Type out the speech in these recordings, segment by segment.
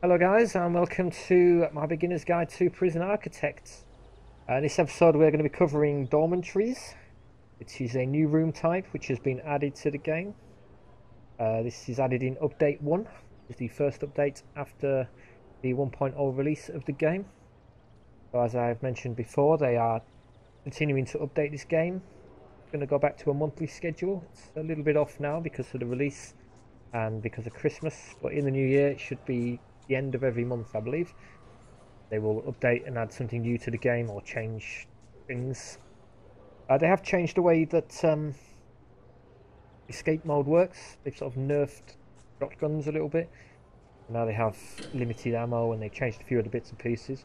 Hello guys and welcome to my beginner's guide to prison architects. Uh, this episode we're going to be covering dormitories. It is a new room type which has been added to the game. Uh, this is added in update 1. It's the first update after the 1.0 release of the game. So as I've mentioned before they are continuing to update this game. It's going to go back to a monthly schedule. It's a little bit off now because of the release and because of Christmas but in the new year it should be the end of every month, I believe. They will update and add something new to the game or change things. Uh, they have changed the way that um, escape mode works. They've sort of nerfed shotguns a little bit. Now they have limited ammo and they've changed a few other bits and pieces.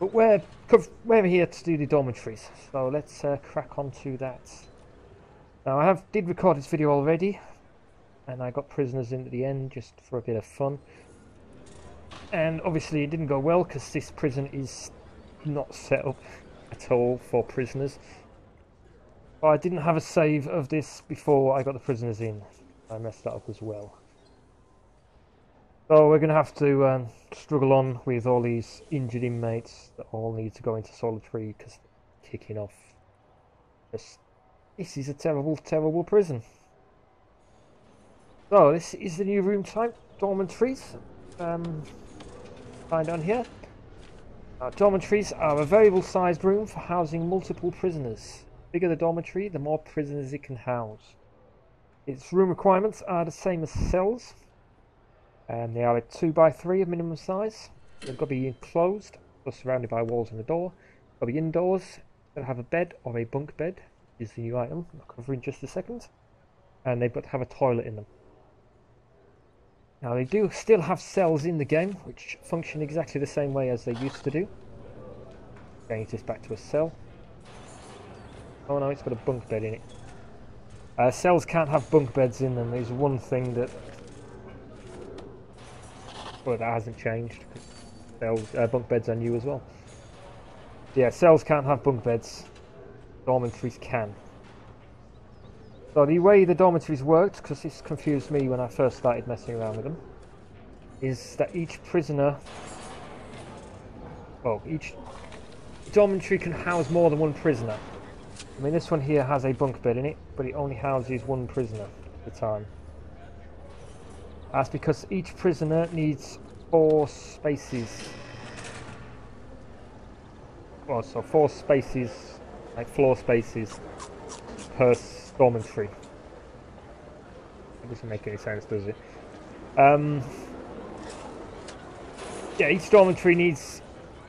But we're, we're here to do the dormitories, so let's uh, crack on to that. Now I have did record this video already, and I got prisoners in at the end just for a bit of fun and obviously it didn't go well because this prison is not set up at all for prisoners. I didn't have a save of this before I got the prisoners in. I messed that up as well. So we're going to have to um, struggle on with all these injured inmates that all need to go into solitary because kicking off. This, this is a terrible, terrible prison. So this is the new room type, dormitories. Um, find on here. Uh, dormitories are a variable sized room for housing multiple prisoners. The bigger the dormitory, the more prisoners it can house. Its room requirements are the same as cells. And they are a 2x3 of minimum size. They've got to be enclosed, or surrounded by walls and a door. They'll be indoors. They'll have a bed or a bunk bed, is the new item. I'll cover in just a second. And they've got to have a toilet in them. Now they do still have cells in the game, which function exactly the same way as they used to do. Change this back to a cell. Oh no, it's got a bunk bed in it. Uh, cells can't have bunk beds in them. There's one thing that... Well, that hasn't changed. Cells, uh, bunk beds are new as well. Yeah, cells can't have bunk beds. Dormitories can. So the way the dormitories worked, because this confused me when I first started messing around with them, is that each prisoner, well, each dormitory can house more than one prisoner. I mean, this one here has a bunk bed in it, but it only houses one prisoner at a time. That's because each prisoner needs four spaces. Well, so four spaces, like floor spaces, per dormitory. That doesn't make any sense, does it? Um, yeah, each dormitory needs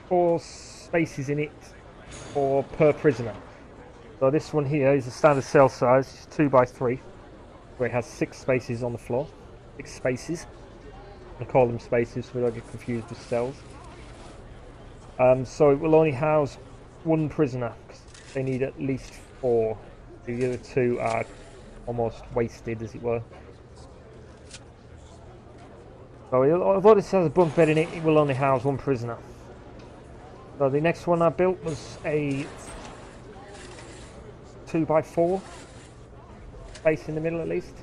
four spaces in it for per prisoner. So this one here is a standard cell size, two by three, where it has six spaces on the floor. Six spaces. I call them spaces so we don't get confused with cells. Um, so it will only house one prisoner, because they need at least four the other two are almost wasted, as it were. Oh, so although this has a bunk bed in it, it will only house one prisoner. So the next one I built was a 2x4 space in the middle at least.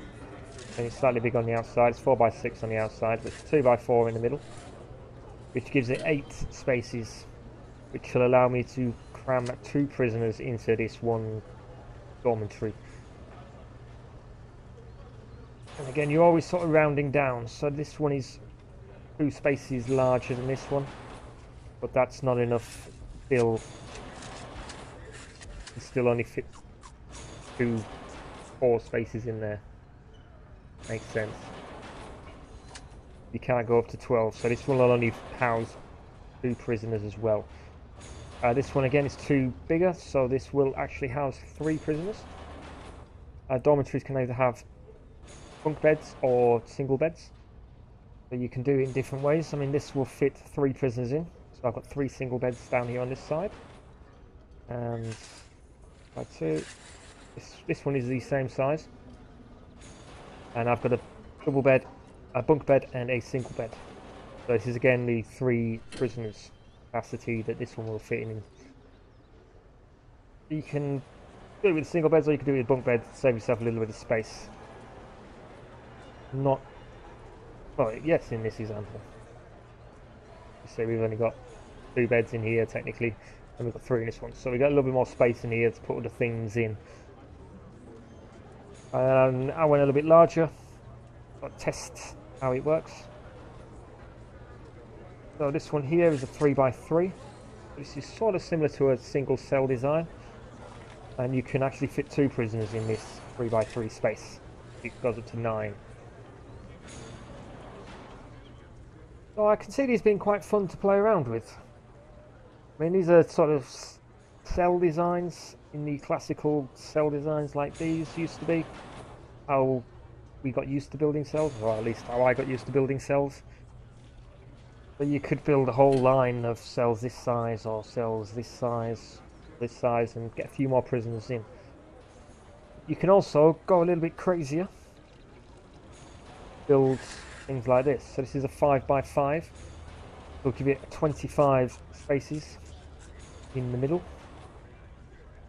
And it's slightly big on the outside, it's 4x6 on the outside, but it's 2x4 in the middle. Which gives it 8 spaces, which will allow me to cram two prisoners into this one dormitory. And again, you're always sort of rounding down, so this one is two spaces larger than this one, but that's not enough still. It still only fit two, four spaces in there. Makes sense. You can't go up to 12, so this one will only house two prisoners as well. Uh, this one again is two bigger, so this will actually house three prisoners. Uh, dormitories can either have bunk beds or single beds. So you can do it in different ways. I mean, this will fit three prisoners in. So I've got three single beds down here on this side. And by two. This, this one is the same size. And I've got a double bed, a bunk bed, and a single bed. So this is again the three prisoners capacity that this one will fit in. You can do it with single beds or you can do it with bunk beds, save yourself a little bit of space. Not, well, yes, in this example. say we've only got two beds in here technically, and we've got three in this one. So we've got a little bit more space in here to put all the things in. And I went a little bit larger, but test how it works. So this one here is a 3x3. This is sort of similar to a single cell design. And you can actually fit two prisoners in this 3x3 space. It goes up to 9. So I can see these being quite fun to play around with. I mean, these are sort of cell designs in the classical cell designs like these used to be. How we got used to building cells, or at least how I got used to building cells. But you could build a whole line of cells this size or cells this size, this size, and get a few more prisoners in. You can also go a little bit crazier. Build things like this. So this is a 5 by 5 We'll give it 25 spaces in the middle,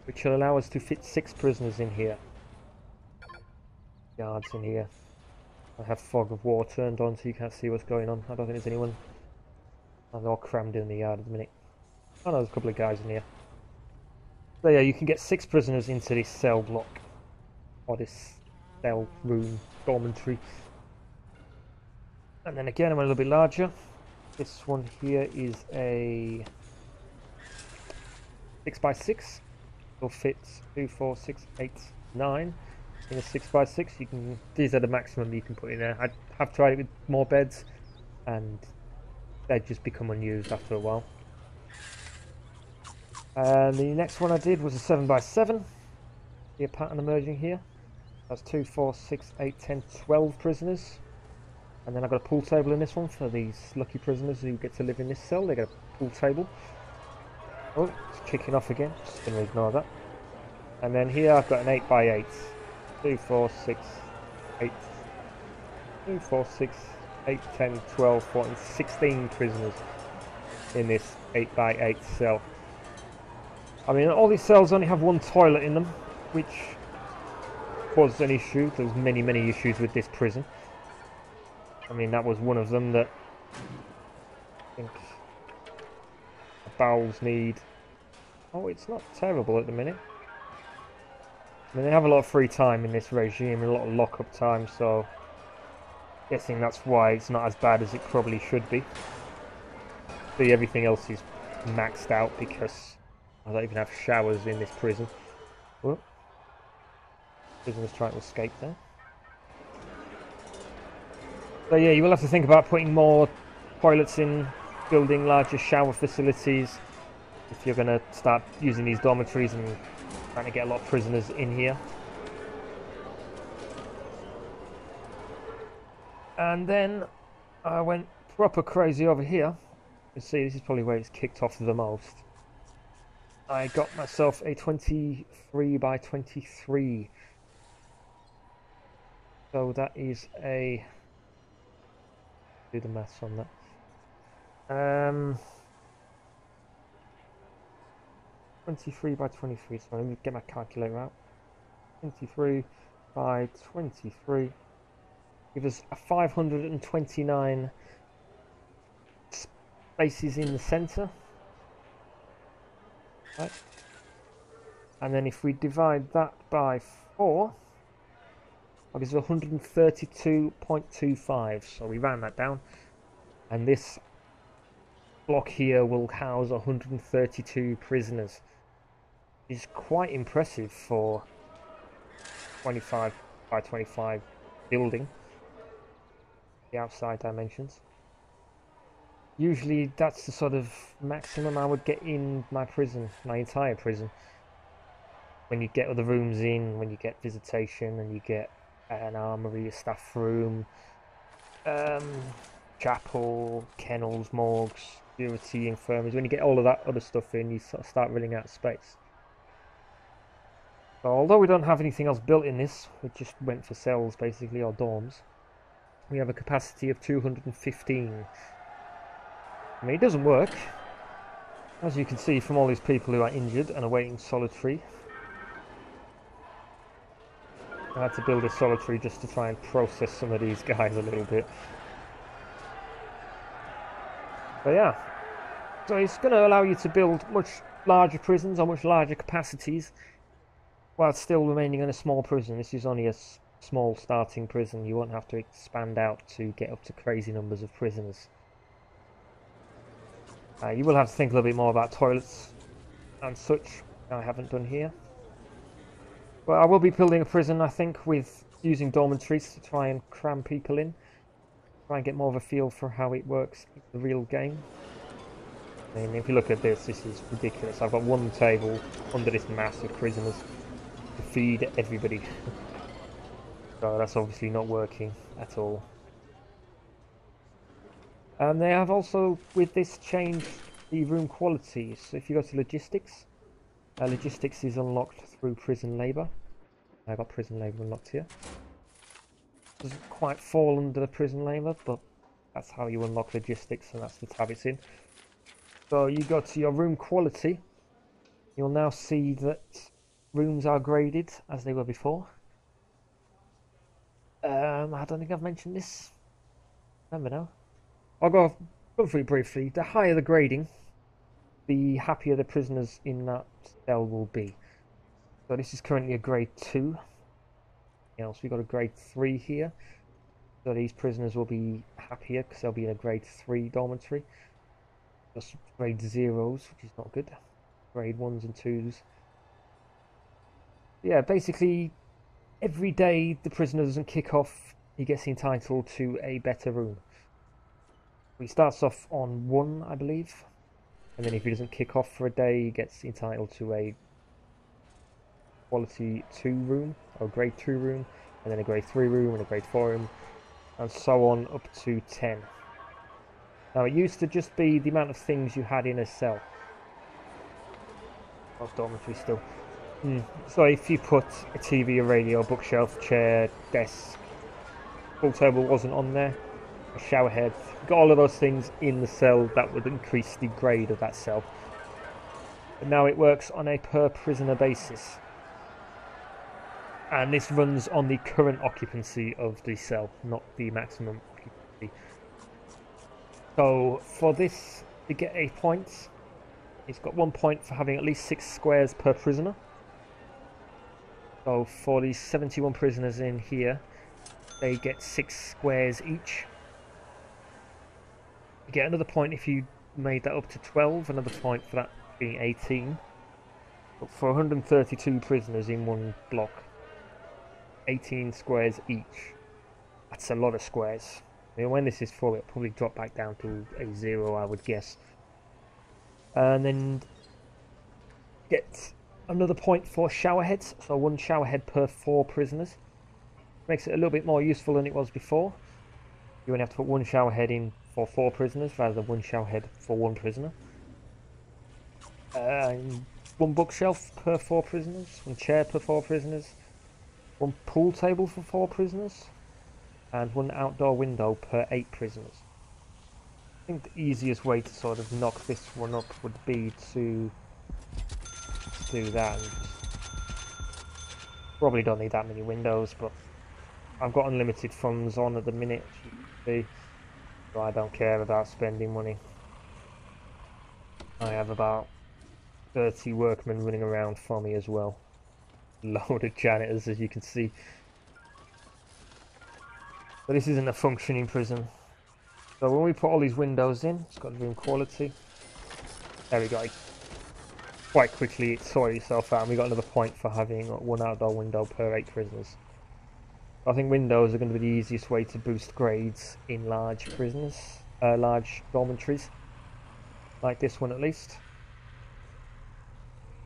which will allow us to fit six prisoners in here. Guards in here. I have fog of war turned on so you can't see what's going on. I don't think there's anyone. Oh, they're all crammed in the yard at the minute. Oh no, there's a couple of guys in here. So yeah, you can get six prisoners into this cell block. Or this cell room dormitory. And then again, I'm a little bit larger. This one here is a 6 by 6 Will fit 2, 4, 6, 8, 9 in a 6 by 6 You can these are the maximum you can put in there. I have tried it with more beds and they just become unused after a while. And the next one I did was a 7 by 7 See a pattern emerging here. That's 2, 4, 6, 8, 10, 12 prisoners. And then I've got a pool table in this one for these lucky prisoners who get to live in this cell. They get a pool table. Oh, it's kicking off again. Just going to ignore that. And then here I've got an 8 by 8 2, 4, 6, 8, 2, 4, 6, 8, 10, 12, 14, 16 prisoners in this 8 by 8 cell. I mean, all these cells only have one toilet in them, which was an issue. There's many, many issues with this prison. I mean, that was one of them that I think the bowels need. Oh, it's not terrible at the minute. I mean, they have a lot of free time in this regime, a lot of lockup time, so guessing that's why it's not as bad as it probably should be. See, everything else is maxed out because I don't even have showers in this prison. Oh. Prisoners trying to escape there. So yeah, you will have to think about putting more toilets in, building larger shower facilities if you're going to start using these dormitories and trying to get a lot of prisoners in here. And then I went proper crazy over here. You see, this is probably where it's kicked off the most. I got myself a 23 by 23. So that is a do the maths on that. Um, 23 by 23, so let me get my calculator out. 23 by 23 give us a 529 spaces in the center. Right. And then if we divide that by 4, that gives 132.25. So we round that down. And this block here will house 132 prisoners. Is quite impressive for 25 by 25 building. The outside dimensions. Usually that's the sort of maximum I would get in my prison, my entire prison. When you get other rooms in, when you get visitation and you get an armory, a staff room, um, chapel, kennels, morgues, security, infirmaries. When you get all of that other stuff in, you sort of start running out of space. So although we don't have anything else built in this, we just went for cells basically, or dorms, we have a capacity of 215. I mean, it doesn't work. As you can see from all these people who are injured and awaiting solitary, I had to build a solitary just to try and process some of these guys a little bit. But yeah, So it's going to allow you to build much larger prisons or much larger capacities while still remaining in a small prison. This is only a small starting prison. You won't have to expand out to get up to crazy numbers of prisoners. Uh, you will have to think a little bit more about toilets and such. I haven't done here. But I will be building a prison, I think, with using dormitories to try and cram people in. Try and get more of a feel for how it works in the real game. I mean, if you look at this, this is ridiculous. I've got one table under this mass of prisoners to feed everybody. so that's obviously not working at all. And they have also, with this, changed the room quality. So if you go to logistics, uh, logistics is unlocked through prison labour. I've got prison labour unlocked here. Doesn't quite fall under the prison labour, but that's how you unlock logistics, and that's the tab it's in. So you go to your room quality. You'll now see that rooms are graded as they were before. Um, I don't think I've mentioned this. Remember now. I'll go, through briefly. The higher the grading, the happier the prisoners in that cell will be. So this is currently a grade 2. You know, so we've got a grade 3 here. So these prisoners will be happier because they'll be in a grade 3 dormitory. Just grade 0s, which is not good. Grade 1s and 2s. Yeah, basically, every day the prisoner doesn't kick off, he gets entitled to a better room. He starts off on 1, I believe. And then if he doesn't kick off for a day, he gets entitled to a quality 2 room, or grade 2 room, and then a grade 3 room, and a grade 4 room, and so on up to 10. Now it used to just be the amount of things you had in a cell. Most dormitory still. Mm. So if you put a TV, a radio, bookshelf, chair, desk, pool table wasn't on there, a shower head, got all of those things in the cell that would increase the grade of that cell. But now it works on a per prisoner basis. And this runs on the current occupancy of the cell, not the maximum occupancy. So for this to get a point, it's got one point for having at least six squares per prisoner. So for these 71 prisoners in here, they get six squares each. You get another point if you made that up to 12, another point for that being 18. But for 132 prisoners in one block, 18 squares each. That's a lot of squares. I mean, when this is full, it'll probably drop back down to a zero, I would guess. And then get another point for shower heads, so one shower head per four prisoners. Makes it a little bit more useful than it was before. You only have to put one shower head in for four prisoners rather than one shower head for one prisoner. Uh, one bookshelf per four prisoners, one chair per four prisoners, one pool table for four prisoners, and one outdoor window per eight prisoners. I think the easiest way to sort of knock this one up would be to do that. probably don't need that many windows, but I've got unlimited funds on at the minute, so I don't care about spending money. I have about 30 workmen running around for me as well. Load of janitors, as you can see. But this isn't a functioning prison. So when we put all these windows in, it's got room quality. There we go. Quite quickly it sorted itself out and we got another point for having one outdoor window per eight prisoners. I think windows are going to be the easiest way to boost grades in large prisons, uh, large dormitories. Like this one at least.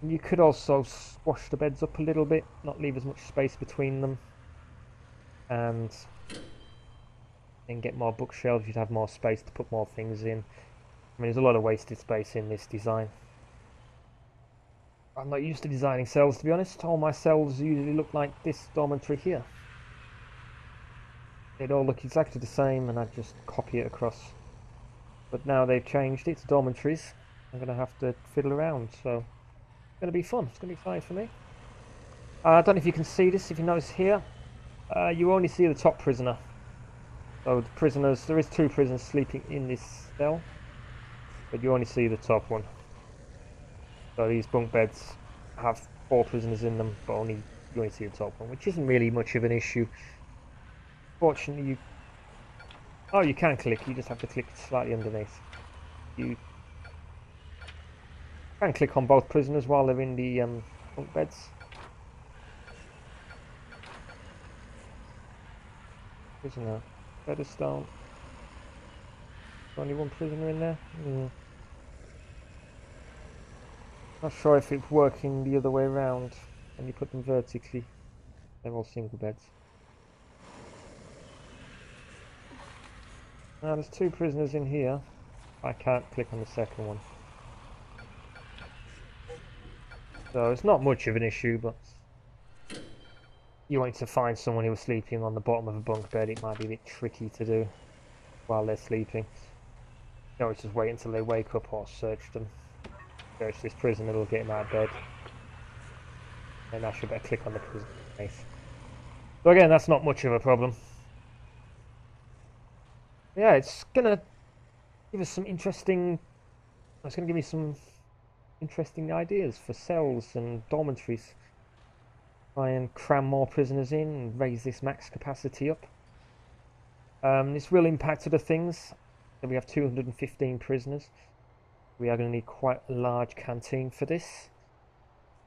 You could also squash the beds up a little bit, not leave as much space between them. And then get more bookshelves, you'd have more space to put more things in. I mean, there's a lot of wasted space in this design. I'm not used to designing cells, to be honest. All my cells usually look like this dormitory here. They'd all look exactly the same, and I'd just copy it across. But now they've changed it to dormitories. I'm going to have to fiddle around, so it's going to be fun. It's going to be fine for me. Uh, I don't know if you can see this, if you notice here. Uh, you only see the top prisoner. So the prisoners, there is two prisoners sleeping in this cell. but you only see the top one. So these bunk beds have four prisoners in them, but only you only see the top one, which isn't really much of an issue. Fortunately, you oh you can click. You just have to click slightly underneath. You can click on both prisoners while they're in the um, bunk beds. Prisoner, Featherstone. Only one prisoner in there. Mm. Not sure if it's working the other way around when you put them vertically. They're all single beds. Now there's two prisoners in here. I can't click on the second one. So it's not much of an issue, but you want to find someone who was sleeping on the bottom of a bunk bed, it might be a bit tricky to do while they're sleeping. You know, just wait until they wake up or search them search this prison, it'll get him out of bed. And I should better click on the prison Nice. So again, that's not much of a problem. Yeah, it's gonna give us some interesting. It's gonna give me some interesting ideas for cells and dormitories. Try and cram more prisoners in and raise this max capacity up. Um, this will impact other things. So we have 215 prisoners. We are going to need quite a large canteen for this.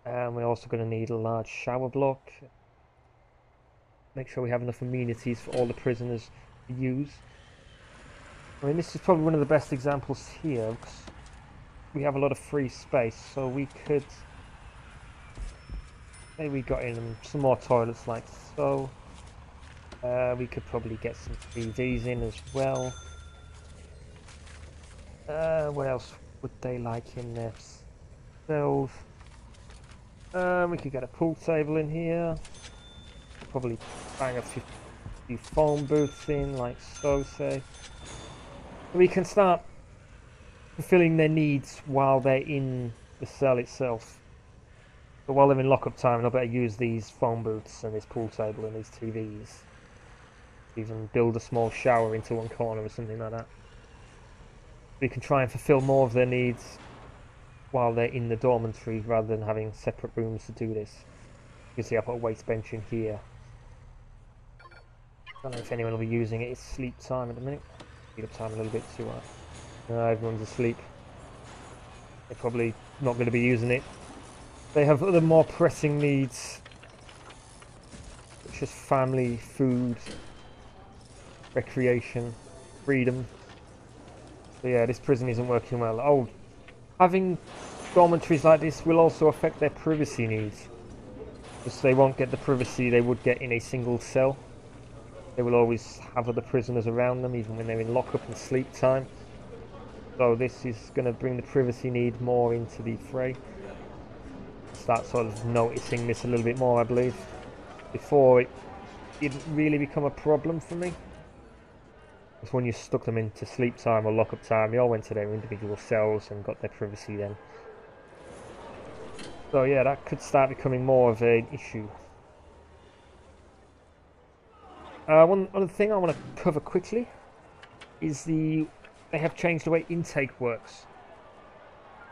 And we're also going to need a large shower block. Make sure we have enough amenities for all the prisoners to use. I mean, this is probably one of the best examples here. we have a lot of free space, so we could... Maybe we got in some more toilets like so. Uh, we could probably get some TVs in as well. Uh, what else would they like in themselves? Um, we could get a pool table in here. Probably bang a few phone booths in, like so, say. We can start fulfilling their needs while they're in the cell itself. But while they're in lockup time, they'll better use these phone booths and this pool table and these TVs. Even build a small shower into one corner or something like that we can try and fulfill more of their needs while they're in the dormitory rather than having separate rooms to do this. You can see I put a weights bench in here. I don't know if anyone will be using it. It's sleep time at the minute. Speed up time a little bit too high. No, everyone's asleep. They're probably not going to be using it. They have other more pressing needs, such as family, food, recreation, freedom. So yeah, this prison isn't working well. Oh, having dormitories like this will also affect their privacy needs. Because they won't get the privacy they would get in a single cell. They will always have other prisoners around them, even when they're in lockup and sleep time. So this is going to bring the privacy need more into the fray. Start sort of noticing this a little bit more, I believe. Before it didn't really become a problem for me. It's when you stuck them into sleep time or lockup time, they all went to their individual cells and got their privacy then. So yeah, that could start becoming more of an issue. Uh, one other thing I want to cover quickly is the they have changed the way intake works.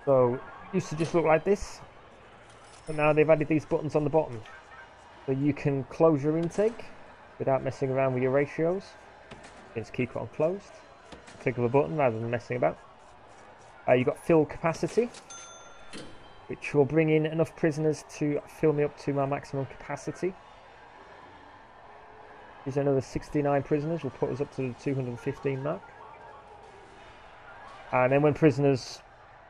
So it used to just look like this, but now they've added these buttons on the bottom. So you can close your intake without messing around with your ratios keep it on closed. Click of a button rather than messing about. Uh, you've got fill capacity, which will bring in enough prisoners to fill me up to my maximum capacity. Is another 69 prisoners, will put us up to the 215 mark. And then when prisoners,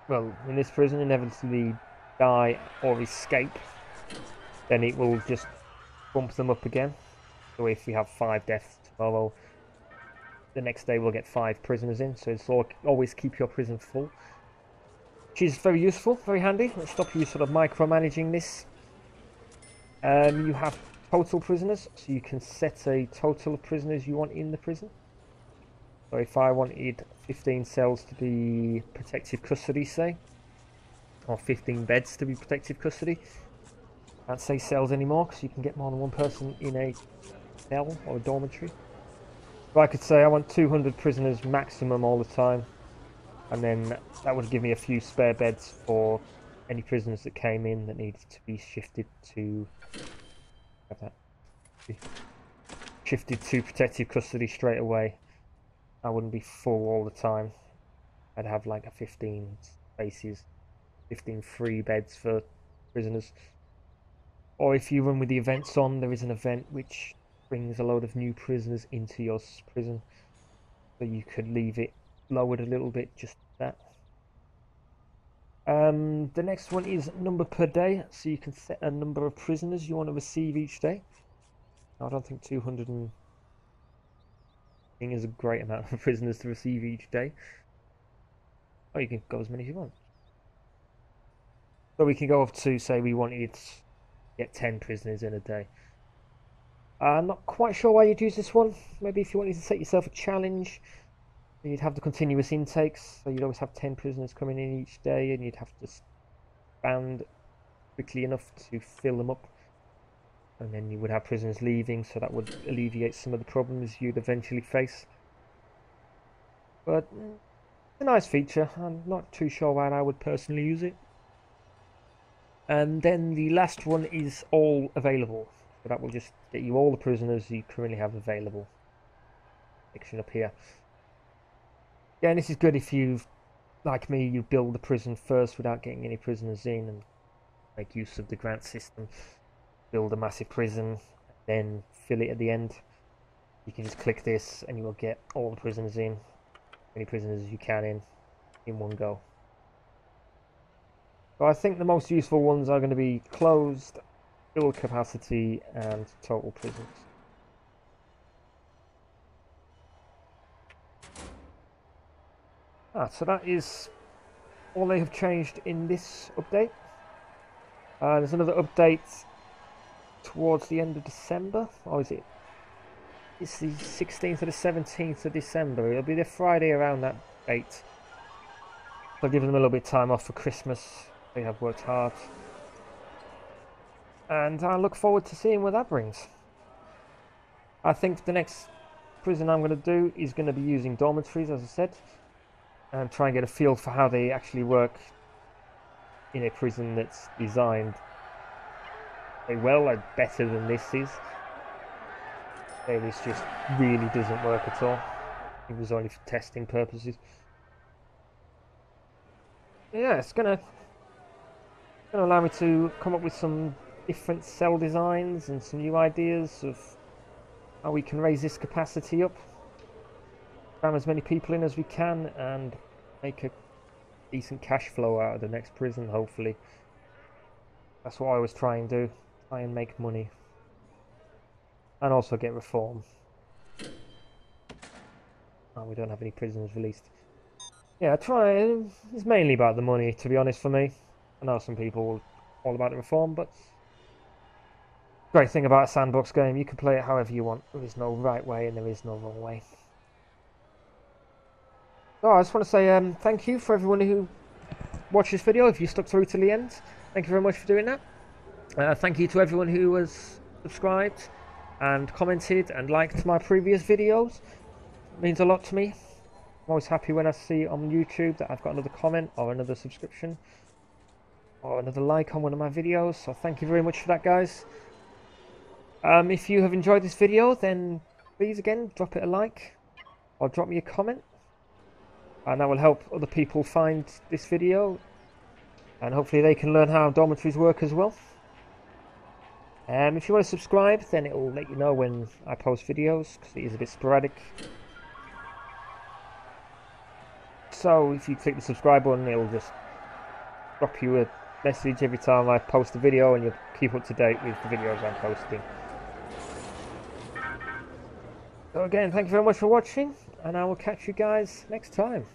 well, in this prison inevitably die or escape, then it will just bump them up again. So if we have five deaths tomorrow, the next day we'll get five prisoners in, so it's always keep your prison full. Which is very useful, very handy. It'll stop you sort of micromanaging this. Um, you have total prisoners, so you can set a total of prisoners you want in the prison. So if I wanted 15 cells to be protective custody, say, or 15 beds to be protective custody, can't say cells anymore because you can get more than one person in a cell or a dormitory. I could say I want 200 prisoners maximum all the time. and then that would give me a few spare beds for any prisoners that came in that needed to be shifted to shifted to protective custody straight away. I wouldn't be full all the time. I'd have like a 15 spaces, 15 free beds for prisoners. Or if you run with the events on, there is an event which brings a load of new prisoners into your prison. So you could leave it lowered a little bit, just that. Um, the next one is number per day, so you can set a number of prisoners you want to receive each day. I don't think 200 and is a great amount of prisoners to receive each day. Or you can go as many as you want. So we can go up to say we wanted to get 10 prisoners in a day. I'm not quite sure why you'd use this one. Maybe if you wanted to set yourself a challenge, you'd have the continuous intakes, so you'd always have 10 prisoners coming in each day, and you'd have to expand quickly enough to fill them up. And then you would have prisoners leaving, so that would alleviate some of the problems you'd eventually face. But mm, a nice feature. I'm not too sure why I would personally use it. And then the last one is all available. So that will just get you all the prisoners you currently have available. Section up here. Yeah, and this is good if you've, like me, you build the prison first without getting any prisoners in and make use of the grant system. Build a massive prison, then fill it at the end. You can just click this and you will get all the prisoners in, any prisoners you can in, in one go. So I think the most useful ones are going to be closed, full capacity, and total prisons. Ah, so that is all they have changed in this update. Uh, there's another update towards the end of December. Or is it? It's the 16th or the 17th of December. It'll be the Friday around that date. I'll give them a little bit of time off for Christmas. They have worked hard. And I look forward to seeing what that brings. I think the next prison I'm going to do is going to be using dormitories, as I said and try and get a feel for how they actually work in a prison that's designed well and better than this is. this just really doesn't work at all. It was only for testing purposes. Yeah, it's gonna gonna allow me to come up with some different cell designs and some new ideas of how we can raise this capacity up cram as many people in as we can and make a decent cash flow out of the next prison, hopefully. That's what I was trying to do. Try and make money. And also get reform. Oh, we don't have any prisoners released. Yeah, I try. It's mainly about the money, to be honest, for me. I know some people all about the reform, but great thing about a sandbox game, you can play it however you want. There is no right way and there is no wrong way. Oh, I just want to say um, thank you for everyone who watched this video. If you stuck through to the end, thank you very much for doing that. Uh, thank you to everyone who has subscribed and commented and liked my previous videos. It means a lot to me. I'm always happy when I see on YouTube that I've got another comment or another subscription or another like on one of my videos. So thank you very much for that, guys. Um, if you have enjoyed this video, then please again drop it a like or drop me a comment and that will help other people find this video and hopefully they can learn how dormitories work as well. Um, if you want to subscribe then it will let you know when I post videos because it is a bit sporadic. So if you click the subscribe button it will just drop you a message every time I post a video and you'll keep up to date with the videos I'm posting. So again, thank you very much for watching, and I will catch you guys next time.